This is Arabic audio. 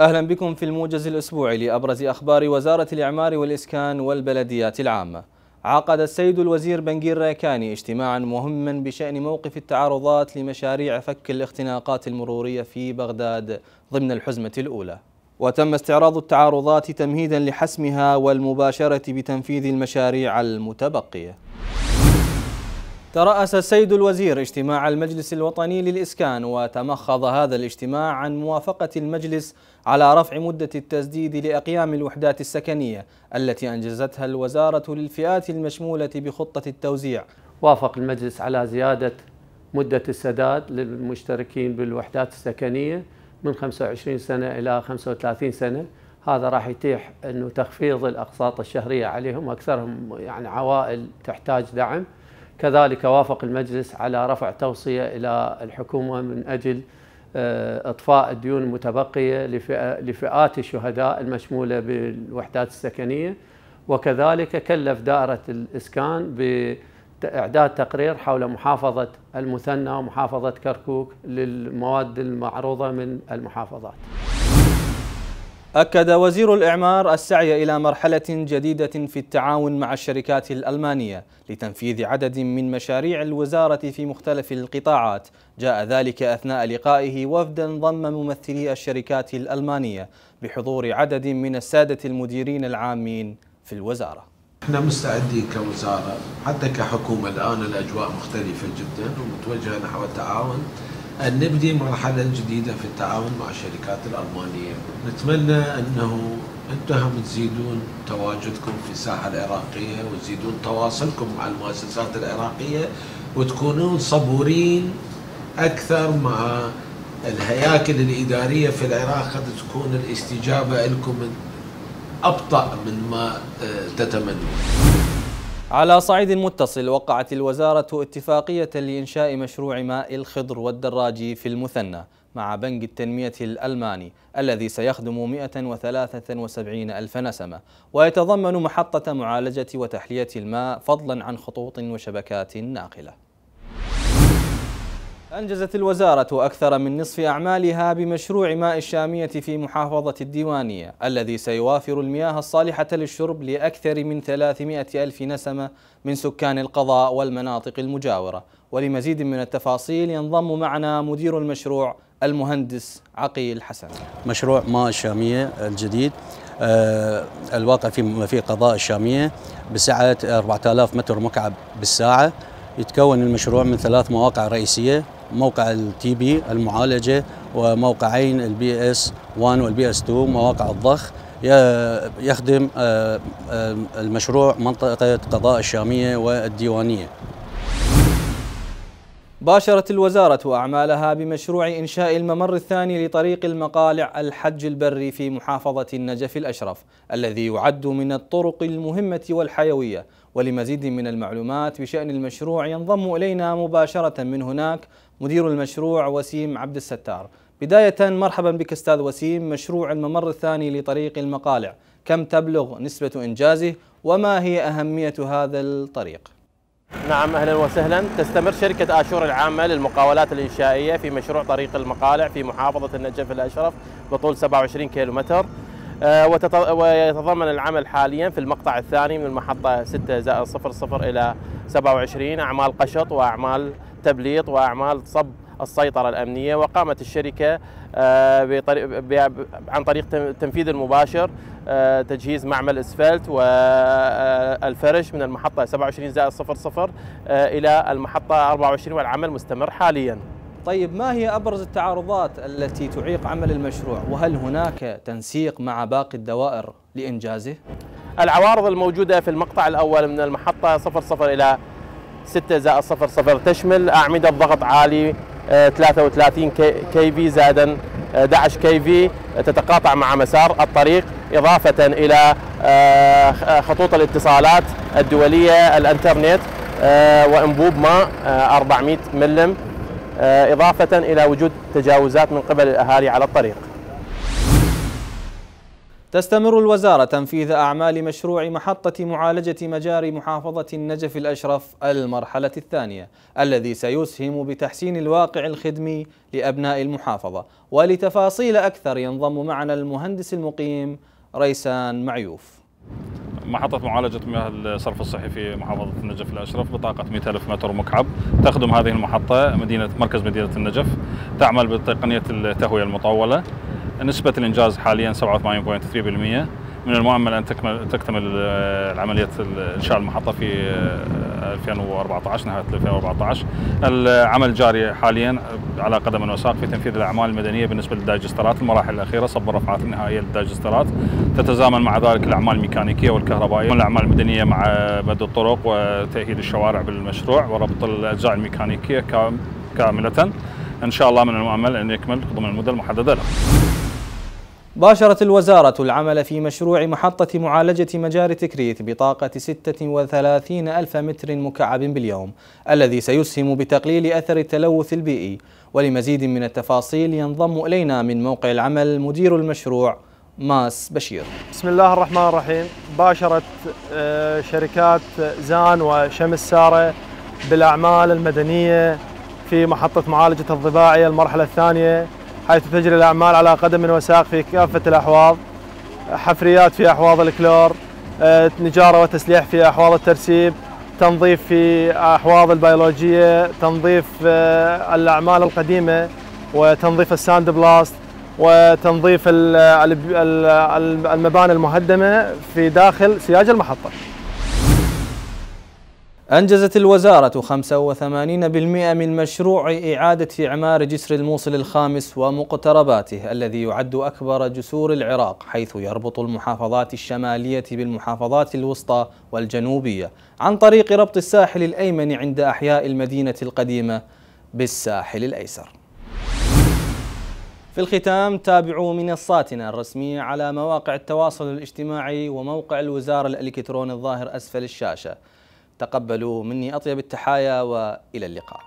أهلا بكم في الموجز الأسبوعي لأبرز أخبار وزارة الإعمار والإسكان والبلديات العامة. عقد السيد الوزير بنجير رايكاني اجتماعا مهما بشأن موقف التعارضات لمشاريع فك الاختناقات المرورية في بغداد ضمن الحزمة الأولى. وتم استعراض التعارضات تمهيدا لحسمها والمباشرة بتنفيذ المشاريع المتبقية. ترأس السيد الوزير اجتماع المجلس الوطني للإسكان وتمخض هذا الاجتماع عن موافقة المجلس على رفع مدة التسديد لأقيام الوحدات السكنية التي أنجزتها الوزارة للفئات المشمولة بخطة التوزيع. وافق المجلس على زيادة مدة السداد للمشتركين بالوحدات السكنية من 25 سنة إلى 35 سنة. هذا راح يتيح أنه تخفيض الأقساط الشهرية عليهم أكثرهم يعني عوائل تحتاج دعم. كذلك وافق المجلس على رفع توصية إلى الحكومة من أجل آه، إطفاء الديون المتبقية لفئات الشهداء المشمولة بالوحدات السكنية. وكذلك كلف دائرة الإسكان بإعداد تقرير حول محافظة المثنى ومحافظة كركوك للمواد المعروضة من المحافظات. أكد وزير الإعمار السعي إلى مرحلة جديدة في التعاون مع الشركات الألمانية لتنفيذ عدد من مشاريع الوزارة في مختلف القطاعات. جاء ذلك أثناء لقائه وفدا ضم ممثلي الشركات الألمانية بحضور عدد من السادة المديرين العامين في الوزارة. إحنا مستعدين كوزارة حتى كحكومة. الآن الأجواء مختلفة جدا ومتوجهة نحو التعاون. أن نبدي مرحلة جديدة في التعاون مع الشركات الألمانية. نتمنى أنه أنتم تزيدون تواجدكم في الساحة العراقية وتزيدون تواصلكم مع المؤسسات العراقية وتكونون صبورين أكثر مع الهياكل الإدارية في العراق قد تكون الاستجابة لكم أبطأ من ما آه، تتمنون. على صعيد متصل وقعت الوزارة اتفاقية لإنشاء مشروع ماء الخضر والدراجي في المثنى مع بنك التنمية الألماني الذي سيخدم 173 ألف نسمة. ويتضمن محطة معالجة وتحلية الماء فضلا عن خطوط وشبكات ناقلة. أنجزت الوزارة أكثر من نصف أعمالها بمشروع ماء الشامية في محافظة الديوانية الذي سيوافر المياه الصالحة للشرب لأكثر من 300 ألف نسمة من سكان القضاء والمناطق المجاورة. ولمزيد من التفاصيل ينضم معنا مدير المشروع المهندس عقيل حسن. مشروع ماء الشامية الجديد آه الواقع في في قضاء الشامية بسعة 4000 متر مكعب بالساعة. يتكون المشروع من ثلاث مواقع رئيسية. موقع ال TP المعالجة وموقعين ال PS 1 وال PS 2 مواقع الضخ. يخدم آه، آه، المشروع منطقة قضاء الشامية والديوانية. باشرت الوزارة أعمالها بمشروع إنشاء الممر الثاني لطريق المقالع الحج البري في محافظة النجف الأشرف الذي يعد من الطرق المهمة والحيوية. ولمزيد من المعلومات بشأن المشروع ينضم إلينا مباشرة من هناك مدير المشروع وسيم عبد الستار. بداية مرحبا بك أستاذ وسيم. مشروع الممر الثاني لطريق المقالع كم تبلغ نسبة إنجازه؟ وما هي أهمية هذا الطريق؟ نعم أهلا وسهلا. تستمر شركة آشور العامة للمقاولات الإنشائية في مشروع طريق المقالع في محافظة النجف الأشرف بطول 27 كيلومتر آه، ويتضمن العمل حاليا في المقطع الثاني من المحطة 6 زائد 00 إلى 27 أعمال قشط وأعمال تبليط وأعمال صب السيطرة الأمنية وقامت الشركة آه، عن طريق التنفيذ المباشر آه، تجهيز معمل إسفلت والفرش من المحطة 27 زائد 00 إلى المحطة 24 والعمل مستمر حاليا طيب ما هي أبرز التعارضات التي تعيق عمل المشروع وهل هناك تنسيق مع باقي الدوائر لإنجازه؟ العوارض الموجودة في المقطع الأول من المحطة 00 إلى 6 زائد 00 تشمل أعمدة ضغط عالي 33 كي في زائدا 11 كي في تتقاطع مع مسار الطريق إضافة إلى آه، خطوط الاتصالات الدولية الإنترنت آه، وإنبوب ماء 400 آه، ملم آه، إضافة إلى وجود تجاوزات من قبل الأهالي على الطريق. تستمر الوزارة تنفيذ أعمال مشروع محطة معالجة مجاري محافظة النجف الأشرف المرحلة الثانية الذي سيسهم بتحسين الواقع الخدمي لأبناء المحافظة. ولتفاصيل أكثر ينضم معنا المهندس المقيم ريسان معيوف. محطة معالجة مياه الصرف الصحي في محافظة النجف الأشرف بطاقة 100 ألف متر مكعب. تخدم هذه المحطة مدينة مركز مدينة النجف. تعمل بتقنية التهوية المطولة. نسبة الإنجاز حاليا 87.3% من المؤمل أن تكمل تكتمل آه، عملية إنشاء المحطة في 2014 آه، نهاية 2014 العمل جاري حاليا على قدم وساق في تنفيذ الأعمال المدنية بالنسبة للدايجسترات. المراحل الأخيرة صب الرفعات النهائية للدايجسترات. تتزامن مع ذلك الأعمال الميكانيكية والكهربائية. الأعمال المدنية مع بدء الطرق وتأهيل الشوارع بالمشروع وربط الأجزاء الميكانيكية كاملة. إن شاء الله من المؤمل أن يكمل ضمن المدة المحددة له. باشرت الوزارة العمل في مشروع محطة معالجة مجاري تكريت بطاقة 36 ألف متر مكعب باليوم الذي سيسهم بتقليل أثر التلوث البيئي. ولمزيد من التفاصيل ينضم إلينا من موقع العمل مدير المشروع ماس بشير. بسم الله الرحمن الرحيم. باشرت آه، شركات زان وشمس سارة بالأعمال المدنية في محطة معالجة الضباعية المرحلة الثانية. حيث تجري الأعمال على قدم وساق في كافة الأحواض حفريات في أحواض الكلور آه، نجارة وتسليح في أحواض الترسيب تنظيف في أحواض البيولوجية تنظيف آه، الأعمال القديمة وتنظيف الساند بلاست وتنظيف المباني المهدمة في داخل سياج المحطة. أنجزت الوزارة 85% من مشروع إعادة إعمار جسر الموصل الخامس ومقترباته الذي يعد أكبر جسور العراق حيث يربط المحافظات الشمالية بالمحافظات الوسطى والجنوبية عن طريق ربط الساحل الأيمن عند أحياء المدينة القديمة بالساحل الأيسر. في الختام تابعوا منصاتنا الرسمية على مواقع التواصل الاجتماعي وموقع الوزارة الإلكتروني الظاهر أسفل الشاشة. تقبلوا مني أطيب التحايا وإلى اللقاء.